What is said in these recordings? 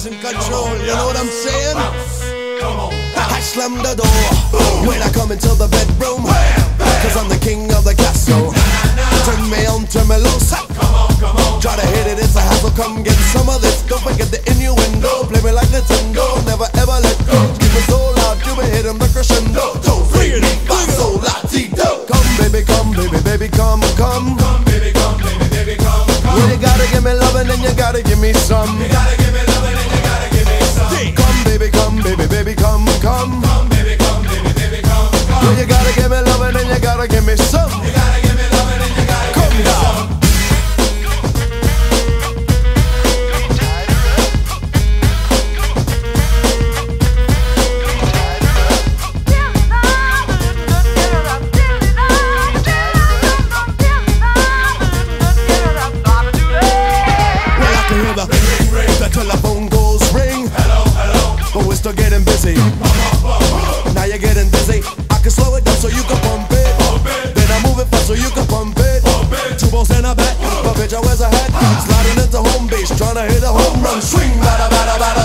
always in control, you know what I'm saying? I slam the door Boom. when I come into the bedroom. Cause I'm the king of the castle. Turn me on, turn me loose. Come on, come on. Try to hit it, it's a hassle. Come get some of this. Don't forget the innuendo. Play me like Nintendo. Never ever let go. Keep it so loud, you be hitting the crescendo. Two, three, five, so latido. Come, baby, come, baby, baby, come, come. Come, baby, come, baby, baby, come, come. Well, you gotta give me loving and you gotta give me some. You gotta We're getting busy. Now you're getting dizzy. I can slow it down so you can pump it. Then I move it fast so you can pump it. Two balls in a bat. But bitch, I wears a hat. Sliding into home base, trying to hit a home run. Swing, bada, bada, bada,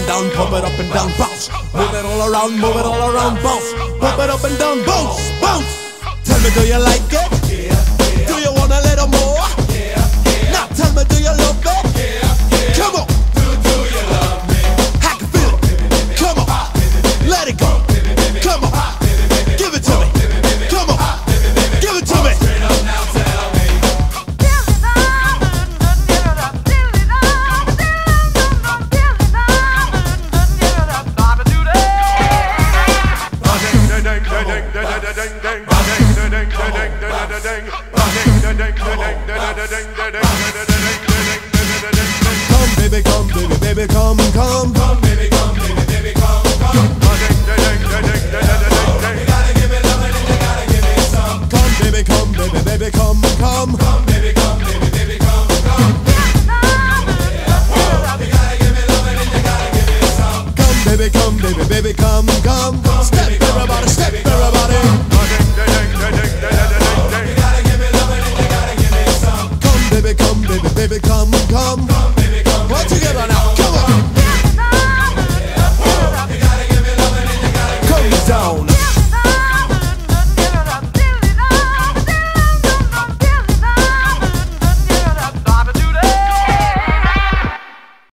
and down, pump it up and down, bounce. Move it all around, move it all around, bounce. Pump it up and down, bounce, bounce. Tell me, do you like it? Come, baby, come, baby, baby, come, come, come, baby, come, baby, baby, come, come. Come, baby, come, baby, baby, come, come. Come, baby, come, baby, baby, come, come. Come, baby, come, baby, baby, come.